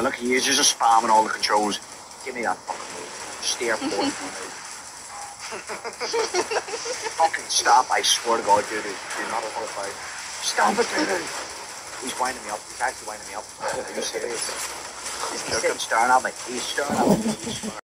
Angela, look, he's just spamming all the controls. Give me that fucking move. steer forward. fucking stop, I swear to God, dude. You're not a fight. Stop it, dude. He's winding me up. He's actually winding me up. Are you serious? He's, looking, staring at me. He's staring at me. He's staring